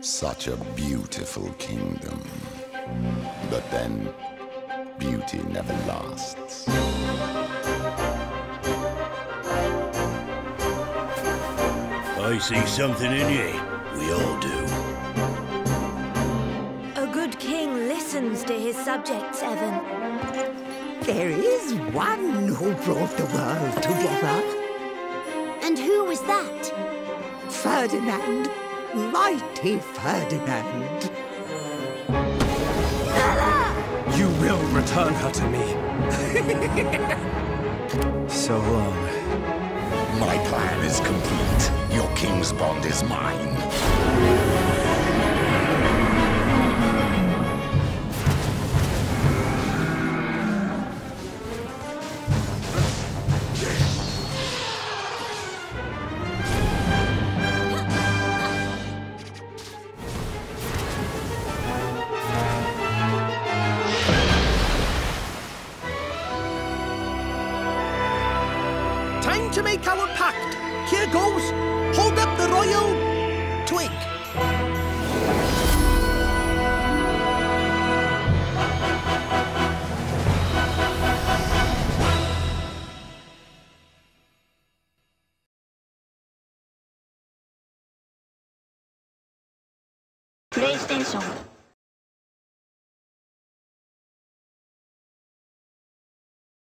Such a beautiful kingdom. But then, beauty never lasts. I see something in you. We all do. A good king listens to his subjects, Evan. There is one who brought the world together. And who was that? Ferdinand. Mighty Ferdinand. You will return her to me. so long. My plan is complete. Your king's bond is mine. Time to make our pact. Here goes. Hold up the royal twig. PlayStation